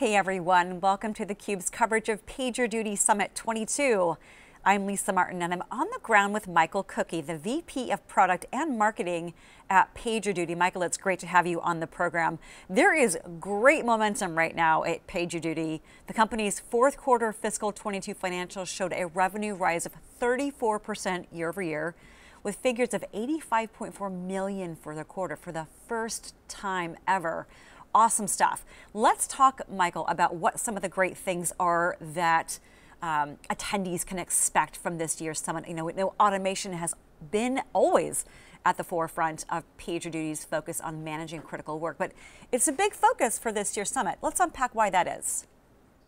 Hey everyone, welcome to theCUBE's coverage of PagerDuty Summit 22. I'm Lisa Martin and I'm on the ground with Michael Cucchi, the VP of Product and Marketing at PagerDuty. Michael, it's great to have you on the program. There is great momentum right now at PagerDuty. The company's fourth quarter fiscal 22 financials showed a revenue rise of 34% year over year with figures of 85.4 million for the quarter for the first time ever. Awesome stuff. Let's talk, Michael, about what some of the great things are that um, attendees can expect from this year's summit. You know, we know automation has been always at the forefront of PagerDuty's focus on managing critical work, but it's a big focus for this year's summit. Let's unpack why that is.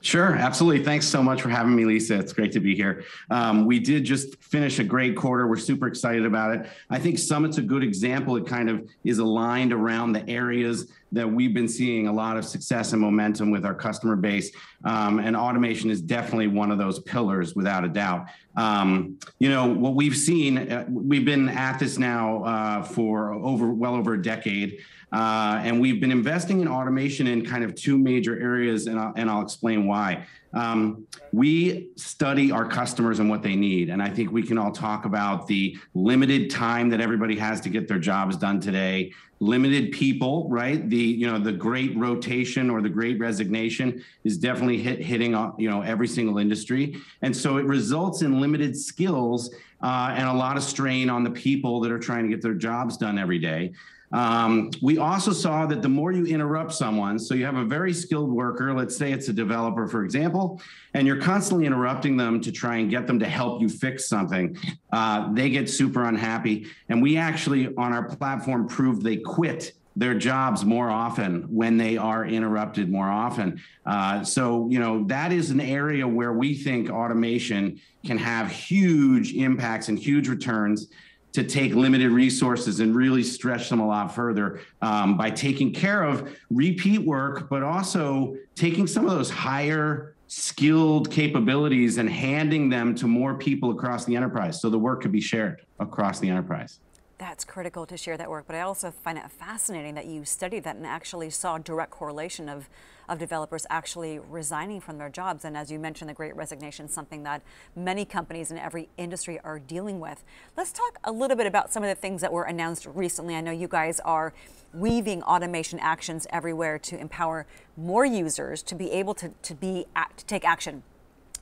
Sure, absolutely. Thanks so much for having me, Lisa. It's great to be here. Um, we did just finish a great quarter. We're super excited about it. I think Summit's a good example. It kind of is aligned around the areas that we've been seeing a lot of success and momentum with our customer base. Um, and automation is definitely one of those pillars without a doubt. Um, you know, what we've seen, uh, we've been at this now uh, for over well over a decade. Uh, and we've been investing in automation in kind of two major areas, and I'll, and I'll explain why. Um, we study our customers and what they need. And I think we can all talk about the limited time that everybody has to get their jobs done today, limited people, right? The, you know, the great rotation or the great resignation is definitely hit, hitting, you know, every single industry. And so it results in limited skills uh, and a lot of strain on the people that are trying to get their jobs done every day. Um, we also saw that the more you interrupt someone, so you have a very skilled worker, let's say it's a developer, for example, and you're constantly interrupting them to try and get them to help you fix something, uh, they get super unhappy. And we actually, on our platform, proved they quit their jobs more often when they are interrupted more often. Uh, so, you know, that is an area where we think automation can have huge impacts and huge returns to take limited resources and really stretch them a lot further um, by taking care of repeat work, but also taking some of those higher skilled capabilities and handing them to more people across the enterprise so the work could be shared across the enterprise. That's critical to share that work, but I also find it fascinating that you studied that and actually saw direct correlation of, of developers actually resigning from their jobs. And as you mentioned, the great resignation, is something that many companies in every industry are dealing with. Let's talk a little bit about some of the things that were announced recently. I know you guys are weaving automation actions everywhere to empower more users to be able to, to, be, to take action,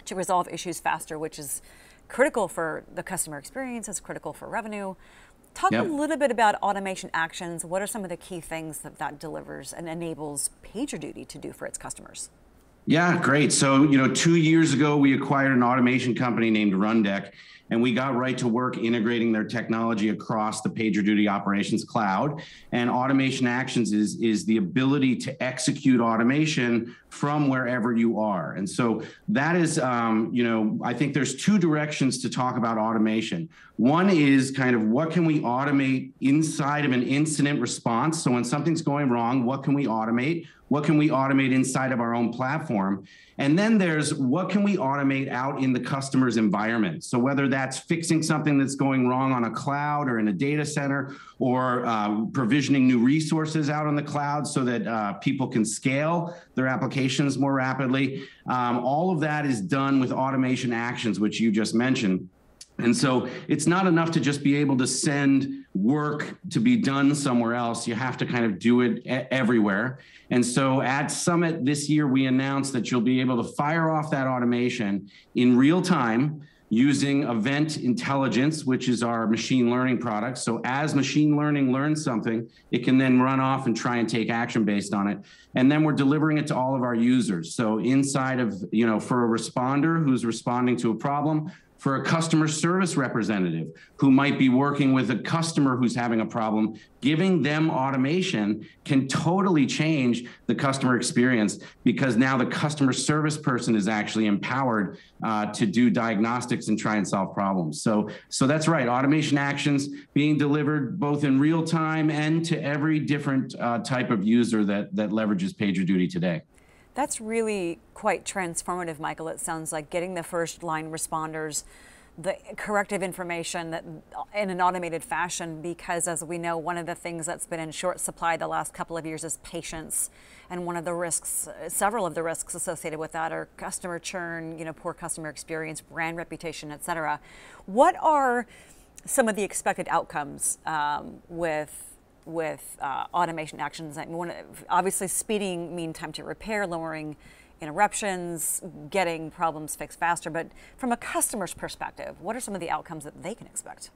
to resolve issues faster, which is critical for the customer experience, it's critical for revenue. Talk yep. a little bit about automation actions. What are some of the key things that that delivers and enables PagerDuty to do for its customers? Yeah, great. So, you know, two years ago, we acquired an automation company named Rundeck, and we got right to work integrating their technology across the PagerDuty Operations Cloud. And automation actions is, is the ability to execute automation from wherever you are. And so that is, um, you know, I think there's two directions to talk about automation. One is kind of what can we automate inside of an incident response? So when something's going wrong, what can we automate? What can we automate inside of our own platform? And then there's what can we automate out in the customer's environment? So whether that's fixing something that's going wrong on a cloud or in a data center, or uh, provisioning new resources out on the cloud so that uh, people can scale their applications more rapidly. Um, all of that is done with automation actions, which you just mentioned. And so it's not enough to just be able to send work to be done somewhere else. You have to kind of do it everywhere. And so at Summit this year, we announced that you'll be able to fire off that automation in real time using event intelligence, which is our machine learning product. So as machine learning learns something, it can then run off and try and take action based on it. And then we're delivering it to all of our users. So inside of, you know, for a responder who's responding to a problem, for a customer service representative who might be working with a customer who's having a problem, giving them automation can totally change the customer experience because now the customer service person is actually empowered uh, to do diagnostics and try and solve problems. So, so that's right. Automation actions being delivered both in real time and to every different uh, type of user that that leverages PagerDuty today. That's really quite transformative, Michael. It sounds like getting the first line responders the corrective information that in an automated fashion because as we know one of the things that's been in short supply the last couple of years is patience and one of the risks several of the risks associated with that are customer churn you know poor customer experience brand reputation et cetera what are some of the expected outcomes um, with with uh, automation actions I mean, obviously speeding mean time to repair lowering interruptions, getting problems fixed faster. But from a customer's perspective, what are some of the outcomes that they can expect?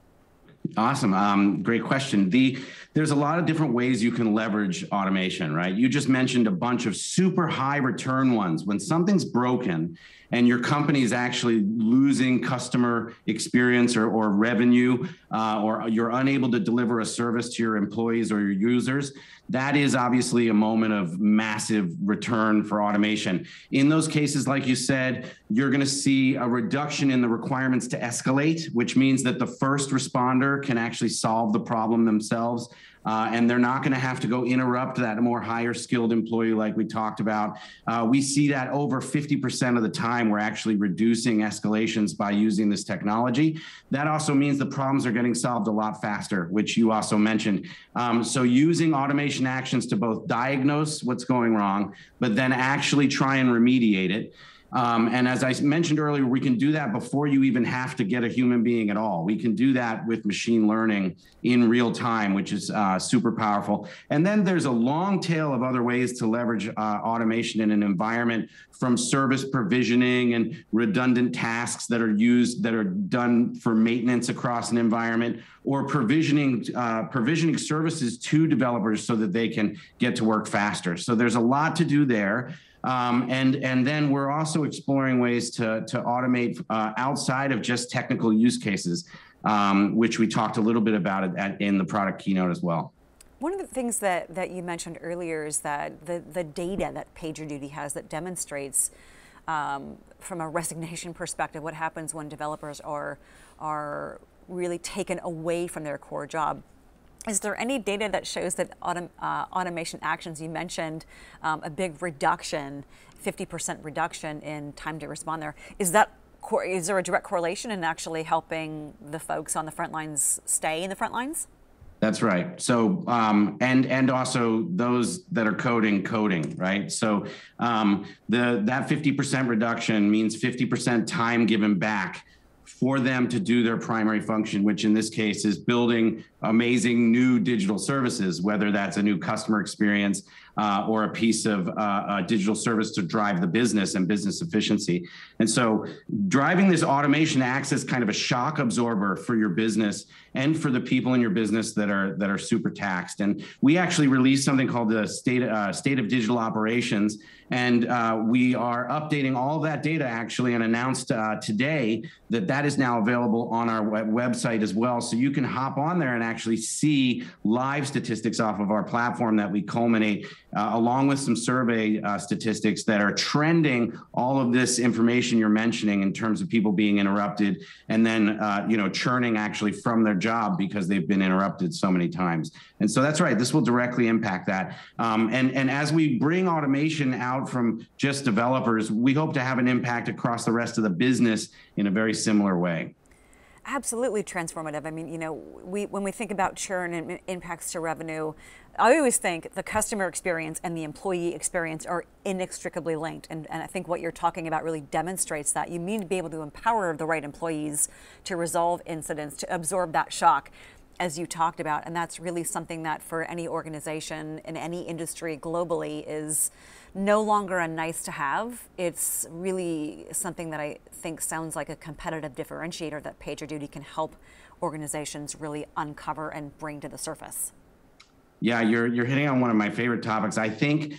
Awesome. Um, great question. The there's a lot of different ways you can leverage automation, right? You just mentioned a bunch of super high return ones. When something's broken and your company is actually losing customer experience or, or revenue, uh, or you're unable to deliver a service to your employees or your users, that is obviously a moment of massive return for automation. In those cases, like you said, you're going to see a reduction in the requirements to escalate, which means that the first responder can actually solve the problem themselves. Uh, and they're not going to have to go interrupt that more higher skilled employee like we talked about. Uh, we see that over 50% of the time we're actually reducing escalations by using this technology. That also means the problems are getting solved a lot faster, which you also mentioned. Um, so using automation actions to both diagnose what's going wrong, but then actually try and remediate it. Um, and as I mentioned earlier, we can do that before you even have to get a human being at all. We can do that with machine learning in real time, which is uh, super powerful. And then there's a long tail of other ways to leverage uh, automation in an environment from service provisioning and redundant tasks that are used that are done for maintenance across an environment or provisioning uh, provisioning services to developers so that they can get to work faster. So there's a lot to do there. Um, and, and then we're also exploring ways to, to automate uh, outside of just technical use cases, um, which we talked a little bit about at, in the product keynote as well. One of the things that, that you mentioned earlier is that the, the data that PagerDuty has that demonstrates um, from a resignation perspective what happens when developers are, are really taken away from their core job. Is there any data that shows that autom uh, automation actions, you mentioned um, a big reduction, 50% reduction in time to respond there. Is that is there a direct correlation in actually helping the folks on the front lines stay in the front lines? That's right. So, um, and and also those that are coding, coding, right? So, um, the that fifty percent reduction means fifty percent time given back for them to do their primary function, which in this case is building amazing new digital services, whether that's a new customer experience uh, or a piece of uh, a digital service to drive the business and business efficiency. And so driving this automation acts as kind of a shock absorber for your business and for the people in your business that are that are super taxed. And we actually released something called the state uh, state of digital operations, and uh, we are updating all that data actually and announced uh, today that that is now available on our web- website as well. So you can hop on there and actually see live statistics off of our platform that we culminate uh, along with some survey uh, statistics that are trending all of this information you're mentioning in terms of people being interrupted and then uh, you know churning actually from their job because they've been interrupted so many times. And so that's right. This will directly impact that. Um, and and as we bring automation out from just developers, we hope to have an impact across the rest of the business in a very similar way. Absolutely transformative. I mean, you know, we when we think about churn and impacts to revenue, I always think the customer experience and the employee experience are inextricably linked. And, and I think what you're talking about really demonstrates that. You need to be able to empower the right employees to resolve incidents, to absorb that shock as you talked about. And that's really something that for any organization in any industry globally is no longer a nice to have. It's really something that I think sounds like a competitive differentiator that PagerDuty can help organizations really uncover and bring to the surface. Yeah, you're you're hitting on one of my favorite topics. I think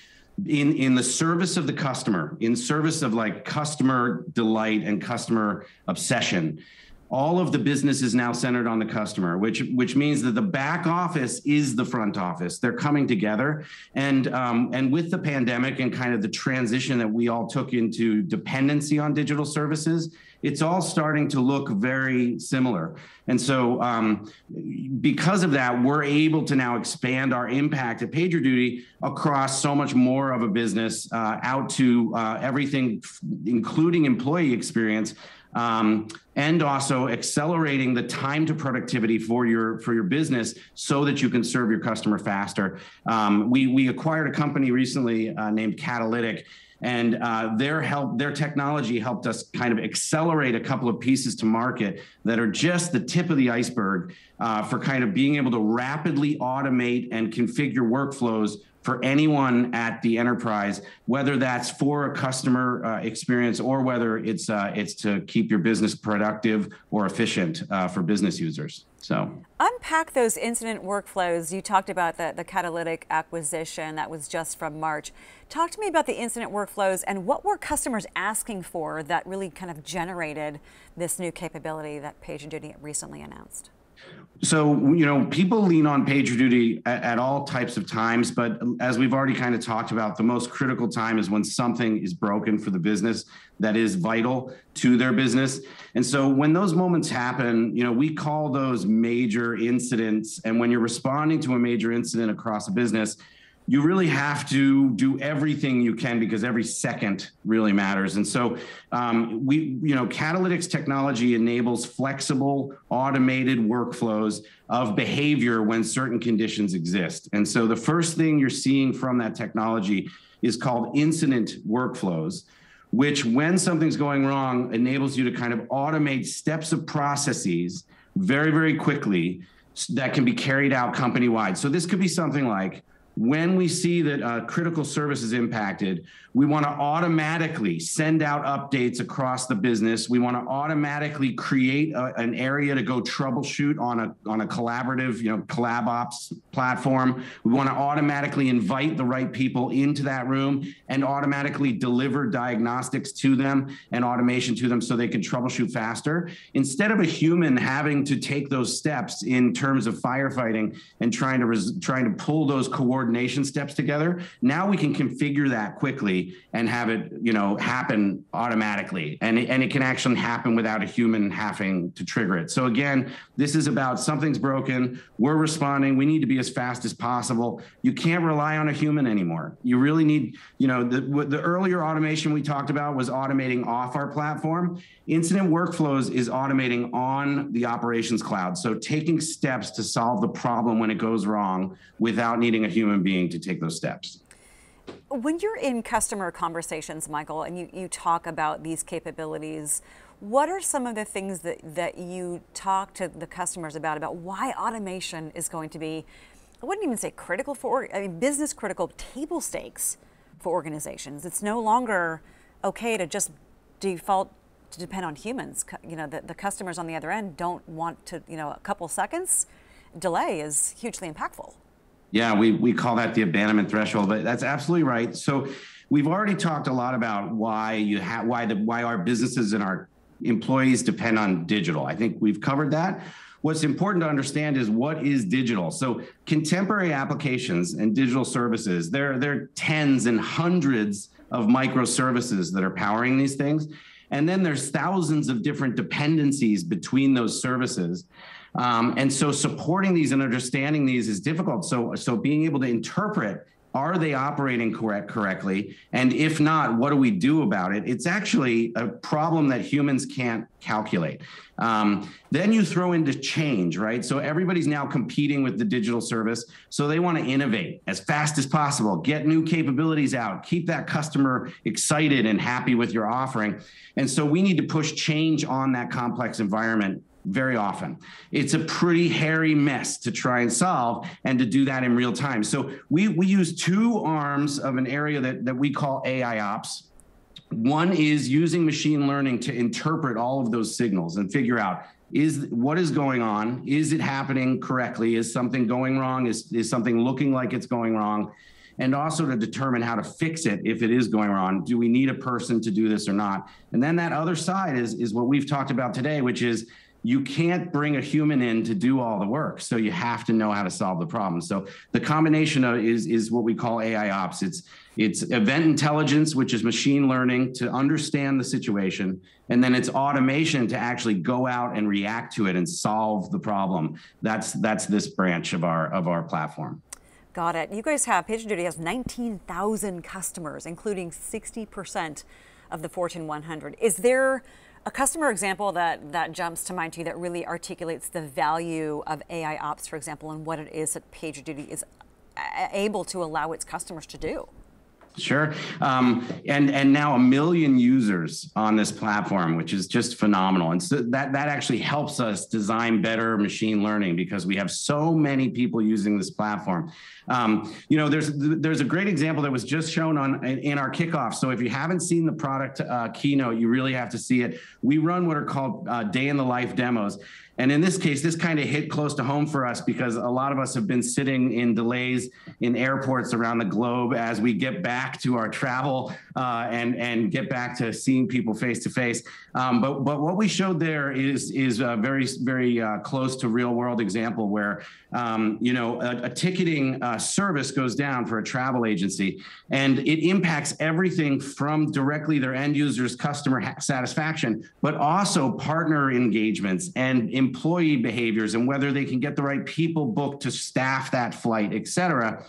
in in the service of the customer, in service of like customer delight and customer obsession, all of the business is now centered on the customer, which which means that the back office is the front office. They're coming together, and um, and with the pandemic and kind of the transition that we all took into dependency on digital services, it's all starting to look very similar. And so, um, because of that, we're able to now expand our impact at PagerDuty across so much more of a business uh, out to uh, everything, including employee experience um, and also accelerating the time to productivity for your for your business so that you can serve your customer faster. Um, we we acquired a company recently uh, named Catalytic and uh, their help their technology helped us kind of accelerate a couple of pieces to market that are just the tip of the iceberg uh, for kind of being able to rapidly automate and configure workflows for anyone at the enterprise, whether that's for a customer uh, experience or whether it's uh, it's to keep your business productive or efficient uh, for business users. So unpack those incident workflows. You talked about the, the catalytic acquisition that was just from March. Talk to me about the incident workflows and what were customers asking for that really kind of generated this new capability that PagerDuty recently announced. So, you know, people lean on PagerDuty at, at, all types of times, but as we've already kind of talked about, the most critical time is when something is broken for the business that is vital to their business. And so when those moments happen, you know, we call those major incidents. And when you're responding to a major incident across a business, you really have to do everything you can because every second really matters. And so um, we, you know, Catalytic's technology enables flexible, automated workflows of behavior when certain conditions exist. And so the first thing you're seeing from that technology is called incident workflows which when something's going wrong enables you to kind of automate steps of processes very very quickly that can be carried out company wide so this could be something like when we see that uh, critical service is impacted, we want to automatically send out updates across the business. We want to automatically create a, an area to go troubleshoot on a on a collaborative, you know, collab ops platform. We want to automatically invite the right people into that room and automatically deliver diagnostics to them and automation to them so they can troubleshoot faster. Instead of a human having to take those steps in terms of firefighting and trying to res- trying to pull those coordination steps together, now we can configure that quickly and have it, you know, happen automatically. And it, and it can actually happen without a human having to trigger it. So again, this is about something's broken. We're responding. We need to be as fast as possible. You can't rely on a human anymore. You really need, you know, the, the earlier automation we talked about was automating off our platform. Incident workflows is automating on the operations cloud. So taking steps to solve the problem when it goes wrong without needing a human being to take those steps. When you're in customer conversations, Michael, and you, you talk about these capabilities, what are some of the things that, that you talk to the customers about, about why automation is going to be, I wouldn't even say critical for, I mean, business critical, table stakes for organizations. It's no longer okay to just default to depend on humans. You know, the, the customers on the other end don't want to, you know, a couple seconds delay is hugely impactful. Yeah, we, we call that the abandonment threshold, but that's absolutely right. So we've already talked a lot about why you have why the why our businesses and our employees depend on digital. I think we've covered that. What's important to understand is what is digital. So contemporary applications and digital services, there, there are tens and hundreds of microservices that are powering these things. And then there's thousands of different dependencies between those services. Um, and so supporting these and understanding these is difficult. So, so being able to interpret are they operating correct correctly? And if not what do we do about it? It's actually a problem that humans can't calculate. Um, then you throw into change right? So everybody's now competing with the digital service. So they want to innovate as fast as possible get new capabilities out keep that customer excited and happy with your offering. And so we need to push change on that complex environment very often. It's a pretty hairy mess to try and solve and to do that in real time. So we, we use two arms of an area that, that we call AI ops. One is using machine learning to interpret all of those signals and figure out is what is going on? Is it happening correctly? Is something going wrong? Is, is something looking like it's going wrong? and also to determine how to fix it if it is going wrong. Do we need a person to do this or not? And then that other side is is what we've talked about today, which is you can't bring a human in to do all the work. So you have to know how to solve the problem. So the combination of is is what we call AI ops. It's it's event intelligence, which is machine learning to understand the situation, and then it's automation to actually go out and react to it and solve the problem. That's that's this branch of our of our platform. Got it. You guys have PagerDuty has 19,000 customers, including 60% of the Fortune 100. Is there A customer example that, that jumps to mind to you that really articulates the value of AI ops, for example, and what it is that PagerDuty is uh, able to allow its customers to do. Sure. Um, and and now a million users on this platform, which is just phenomenal. And so that that actually helps us design better machine learning because we have so many people using this platform. Um, you know, there's there's a great example that was just shown on in our kickoff. So if you haven't seen the product uh, keynote, you really have to see it. We run what are called uh, day in the life demos. And in this case, this kind of hit close to home for us because a lot of us have been sitting in delays in airports around the globe as we get back to our travel uh, and and get back to seeing people face to face. But but what we showed there is is a very very uh, close to real world example where um, you know a, a ticketing uh, service goes down for a travel agency, and it impacts everything from directly their end users' customer satisfaction, but also partner engagements and employee behaviors and whether they can get the right people booked to staff that flight, et cetera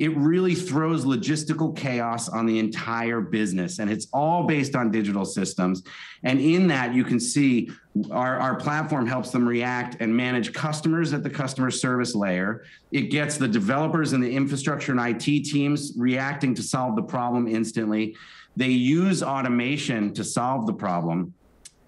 it really throws logistical chaos on the entire business. And it's all based on digital systems. And in that, you can see our, our platform helps them react and manage customers at the customer service layer. It gets the developers and the infrastructure and IT teams reacting to solve the problem instantly. They use automation to solve the problem.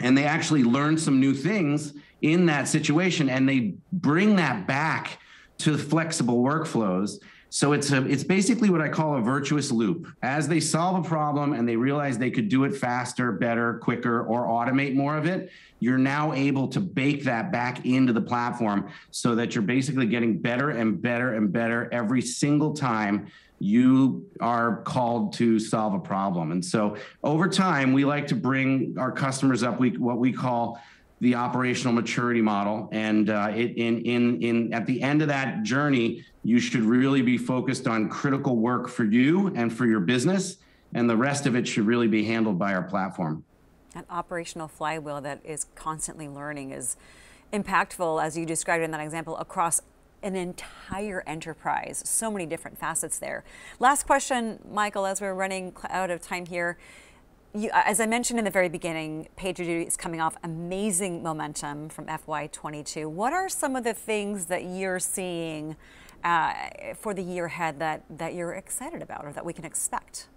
And they actually learn some new things in that situation and they bring that back to flexible workflows so it's a, it's basically what I call a virtuous loop. As they solve a problem and they realize they could do it faster, better, quicker, or automate more of it, you're now able to bake that back into the platform so that you're basically getting better and better and better every single time you are called to solve a problem. And so over time, we like to bring our customers up we, what we call the operational maturity model. And uh, it, in, in, in, at the end of that journey, you should really be focused on critical work for you and for your business. And the rest of it should really be handled by our platform. An operational flywheel that is constantly learning is impactful, as you described in that example, across an entire enterprise. So many different facets there. Last question, Michael, as we're running out of time here you, as I mentioned in the very beginning, PagerDuty is coming off amazing momentum from FY22. What are some of the things that you're seeing uh, for the year ahead that, that you're excited about or that we can expect?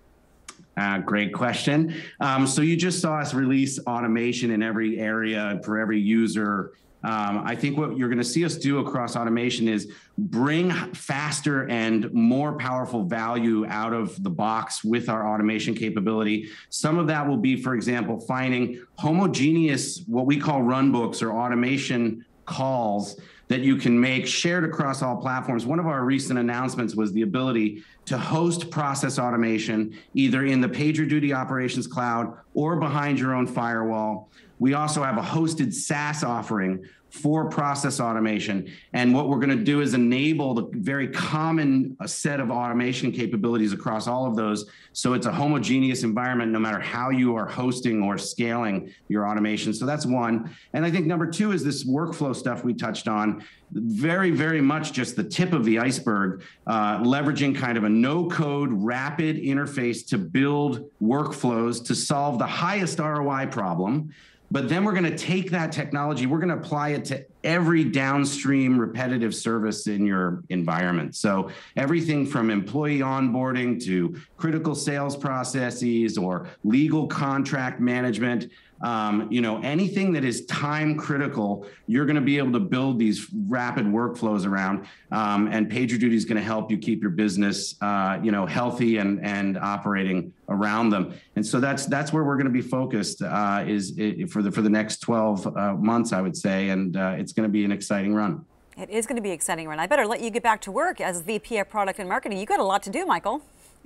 Uh, great question. Um, so you just saw us release automation in every area for every user um, I think what you're going to see us do across automation is bring faster and more powerful value out of the box with our automation capability. Some of that will be, for example, finding homogeneous, what we call runbooks or automation calls that you can make shared across all platforms. One of our recent announcements was the ability to host process automation either in the PagerDuty Operations Cloud or behind your own firewall. We also have a hosted SaaS offering for process automation. And what we're going to do is enable the very common uh, set of automation capabilities across all of those. So it's a homogeneous environment no matter how you are hosting or scaling your automation. So that's one. And I think number two is this workflow stuff we touched on. Very, very much just the tip of the iceberg, uh, leveraging kind of a no code, rapid interface to build workflows to solve the highest ROI problem but then we're going to take that technology, we're going to apply it to every downstream repetitive service in your environment. So everything from employee onboarding to critical sales processes or legal contract management um, you know, anything that is time critical, you're going to be able to build these rapid workflows around. Um, and PagerDuty is going to help you keep your business, uh, you know, healthy and and operating around them. And so that's that's where we're going to be focused uh, is it, for the for the next 12 uh, months, I would say, and uh, it's going to be an exciting run. It is going to be an exciting run. I better let you get back to work as VP of Product and Marketing. You got a lot to do, Michael.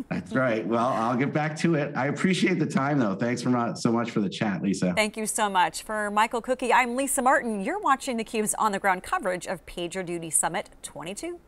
That's right. Well, I'll get back to it. I appreciate the time, though. Thanks for so much for the chat, Lisa. Thank you so much. For Michael Cucchi, I'm Lisa Martin. You're watching theCUBE's on-the-ground coverage of PagerDuty Summit 22.